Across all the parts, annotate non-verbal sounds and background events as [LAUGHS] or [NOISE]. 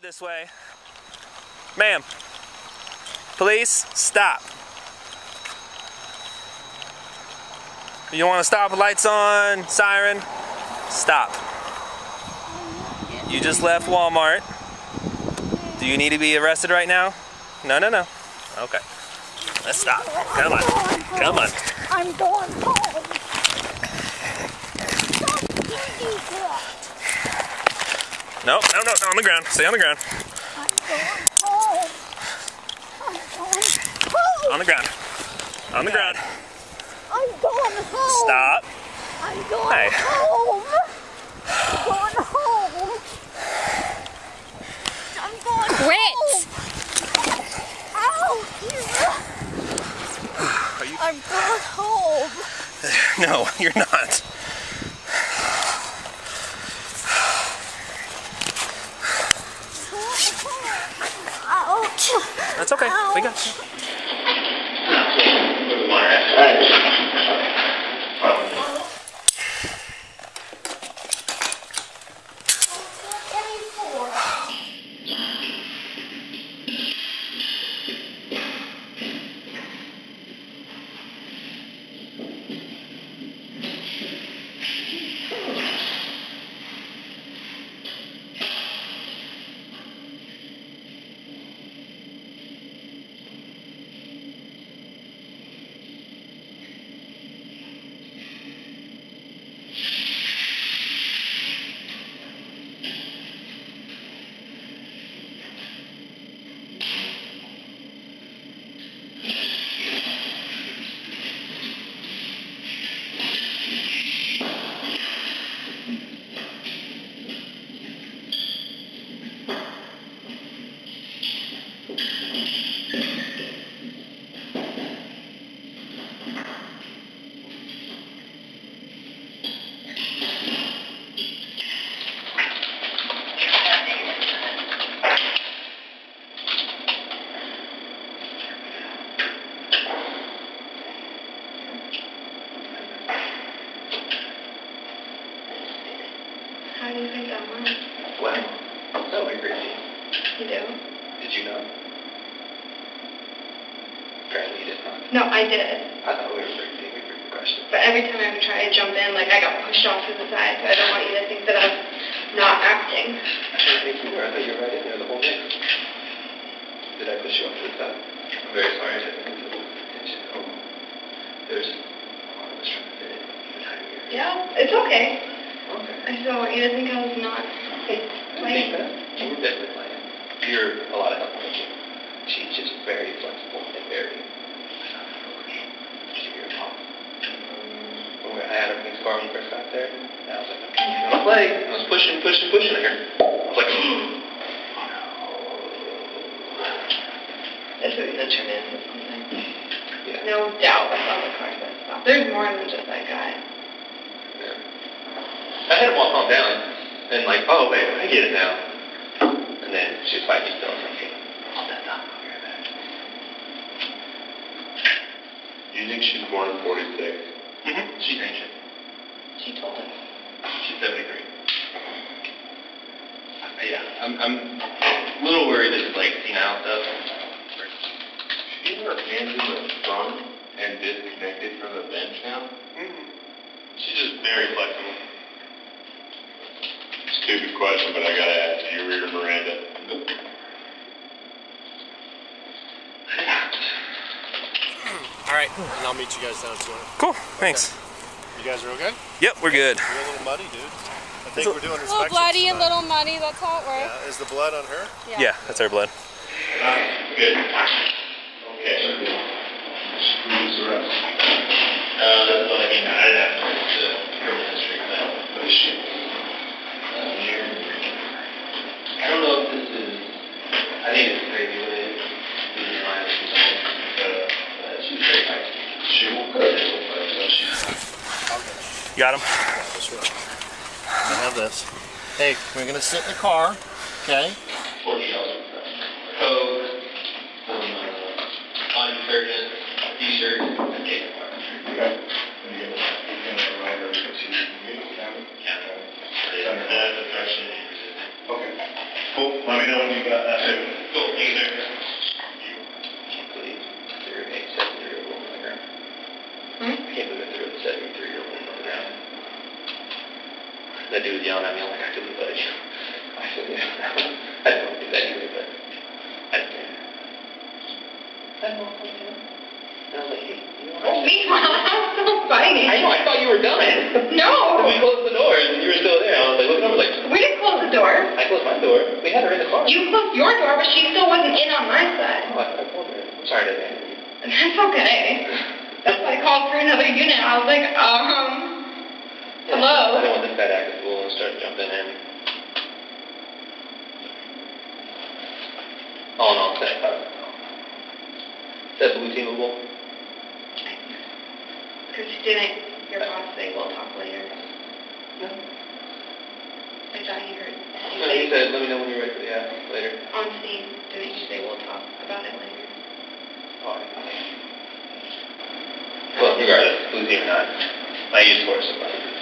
this way. Ma'am, police, stop. You want to stop lights on, siren? Stop. You just left Walmart. Do you need to be arrested right now? No, no, no. Okay. Let's stop. Come on. Come on. I'm going home. No, no, no, no, on the ground. Stay on the ground. I'm going home. I'm going home. On the ground. On the ground. I'm going home. Stop. I'm going Hey. home. I'm going home. I'm going Quit! home. Are you? I'm going home. [LAUGHS] No, you're not. That's okay. We got you. How do you think that went? Well, that went great. You do? Did you know? Apparently you did not. No, I did. I thought we were pretty, we were crushed. But every time I would try to jump in, like I got pushed off to the side, so I don't want you to think that I'm not acting. I didn't think you were. I thought you were right in there the whole day. Did I push you off to the side? I'm very sorry. I didn't mean to attention. Oh, there's a lot of us trying to fit in. Even hiding here. Yeah, it's okay. Okay. I just don't want you to think I was not I playing. that you were definitely playing. You're a lot of help with you. She's just very flexible and very. Did you hear her talk? When we- I had her in his car when we first got there, and I was like, okay, you wanna play? And I was pushing, pushing, pushing her. I was like, oh no. This is gonna turn into something. Yeah. No doubt that's on the car that stop. There's more than just that guy. Yeah. I had him all calm down, and like, oh wait, I get it now. And then she was fighting still. I was like, hey, hold that thought. I'll be right back. Do you think she's born in 46? Mm-hmm. She's ancient. She told us. She's 73. Uh, yeah, I'm, I'm a little worried that it's like senile stuff. She's her hands in the front and disconnected from the bench now? Mm-hmm. She's just very flexible. Stupid question, but I gotta ask. Do you read her Miranda? All right, and I'll meet you guys down to it. Cool. Thanks. You guys are okay? Yep, we're good. You're a little muddy, dude. I think a- we're doing A little inspections bloody and tonight. little muddy, that's how it works. Yeah, is the blood on her? Yeah, that's her blood. Good. Okay. Who's the rest? Uh, that's what I mean. I didn't have to look at the criminal history for that. What is she? I don't know if this is. I think it's crazy what it is. This is my understanding. She's very nice. She won't cut it. So she's You got him? I have this. Hey, we're gonna sit in the car, okay? Go either. I can't believe there a 73 year old on the ground. Hmm? I can't believe there was a 73 year old on the ground. That I you, buddy. I you. I don't do that meanwhile, I'm still fighting. [LAUGHS] I know, I thought you were done. No. we closed the doors and you were still there. I was like, looking over, like, We didn't close the door. I closed my door. We had her in the car. You closed your door, but she still wasn't in on my side. Oh, I, I told her. I'm sorry to you. [LAUGHS] That's okay. That's why I called for another unit. I was like, um, hello? I don't want this to act a fool and start jumping in. All in all, it's that car. Is that blue teamable? Because didn't your boss say we'll talk later? No. I thought you heard. No, he said, let me know when you're ready for the app later. On Steam, didn't you say we'll talk about it later? Oh, Well, regardless, team or not, I use force blue team.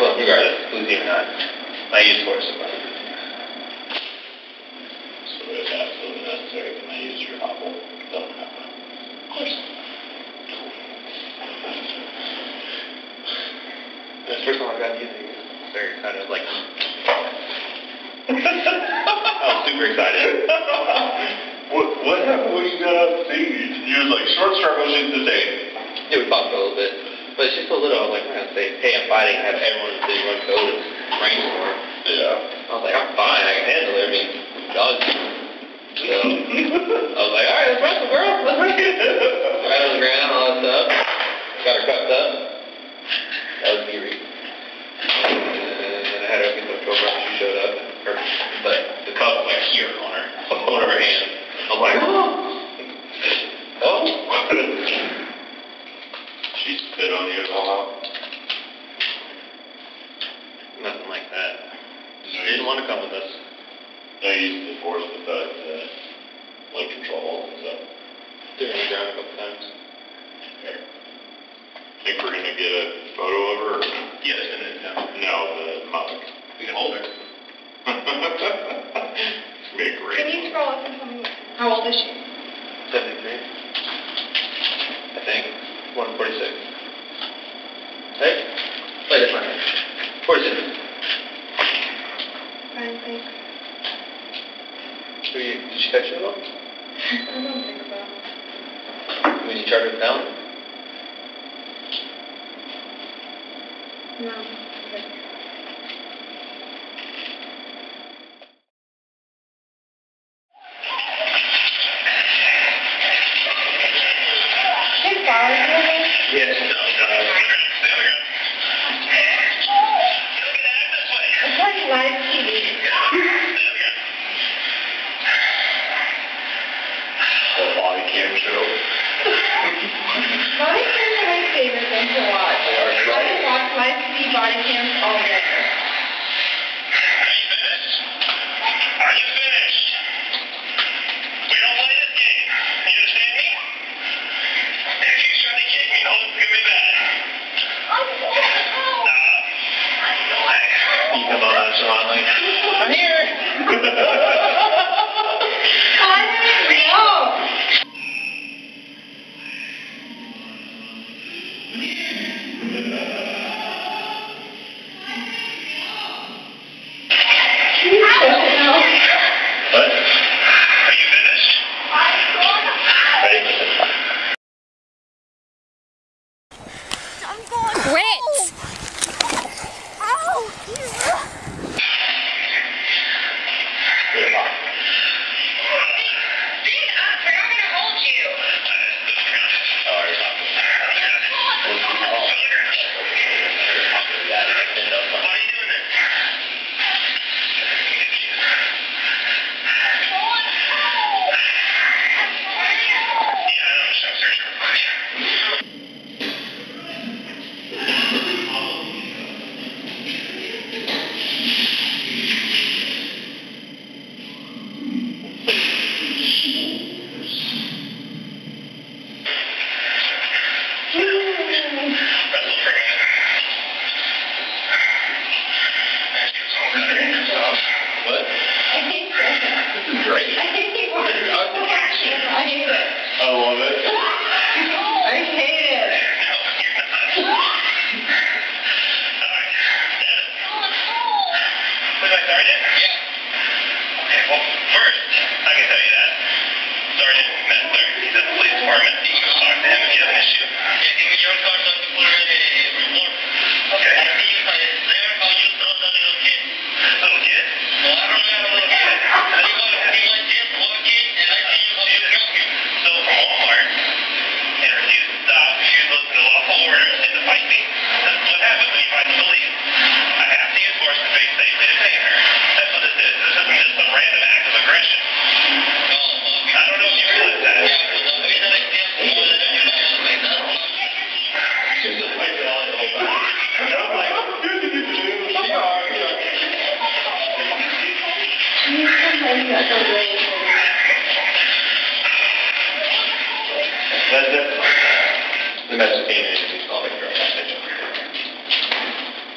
Well, regardless, blue team or not, I use of blue team. So if absolutely necessary, can I use your hobble? Doesn't have one. Of course. That's the first time I've gotten using it. Very excited. I was like, I was super excited. What, what happened when you got up to see you? You was like, short start motion to say, Yeah, we talked a little bit. But it's just a little, I was like, I'm gonna say, hey, I'm fighting, have everyone in the city run code and brainstorm. Yeah. Uh, I was like, I'm fine, I can handle it. I mean, dogs. So, I was like, alright, let's wrestle, girl. Let's [LAUGHS] wrestle. right on the ground, all that stuff. Got her cuffed up. That was me, Reed. And then I had her get the program. She showed up, her, but the was like here on her hands. I'm like, oh. oh. She spit on you at all? Nothing like that. She didn't want to come with us. I used to force the bed to, like, control and stuff. Threw her on the ground a couple times. Here. Think we're gonna get a photo of her? or- Yeah, send it down. No, the mug. We can hold her. [LAUGHS] Be great. Can you scroll up and tell me how old is she? 73. I think. 146. Hey? Wait, that's not right. 46. I think. Who you, did she text you at all? [LAUGHS] I don't think about. When you charted it down? No. Okay. Hey, flowers, you okay? Yes. No, It's like live TV. The body cam show. Body cams are my favorite thing to watch. They are I great. can watch live TV body cams all day. Are you finished? We don't play this game. You understand me? If you try to kick me, don't give me that. You come on nonchalantly. I'm here! [LAUGHS] I where that sergeant? Yeah. Okay, well, first, I can tell you that. Sergeant Metzler, he's at the police department. You can talk to him if you have an issue. Yeah, give me your card so I can put a report. Okay. That's it. The message came in and we called it message.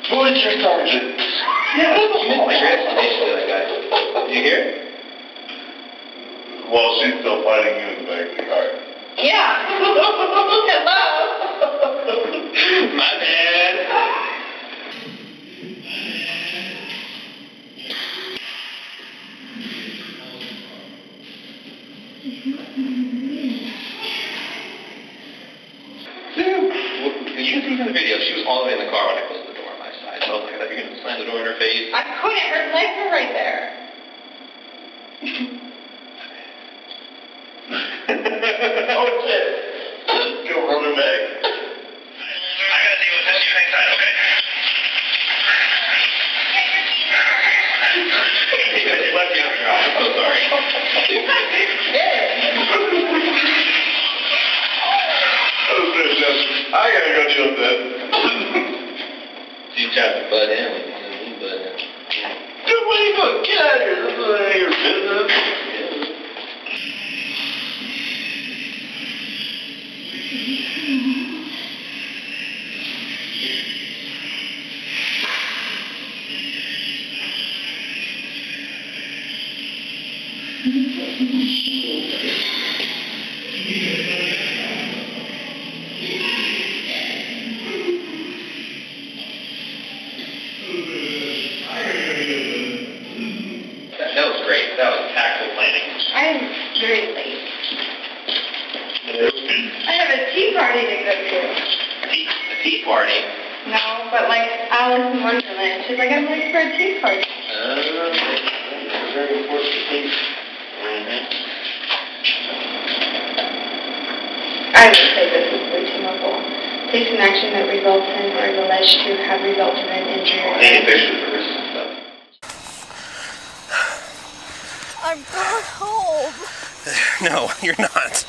Who's your sergeant? Yeah, you missed my transformation to that guy. You hear? Well, she's still fighting you in the back of the car. Yeah. [LAUGHS] Hello. My bad. Dude, you can see from the video, she was all the way in the car when I closed the door on my side. So I was like, I thought you were going to slam the door in her face. I couldn't. Her legs were right there. [LAUGHS] oh shit! Go running back. I gotta deal with this. You hang I gotta go jump in. You tried to butt in when you butt in. Dude, what are you doing? Get out of here. This isn't your business. That, Tea, party. No, but like Alice in Wonderland. She's like, I'm late for a tea party. Uh, very important thing. I would say this is way too mobile. Takes an action that results in or is alleged to have resulted in injury or Any death. pictures of risks and stuff. I'm going home. [LAUGHS] No, you're not.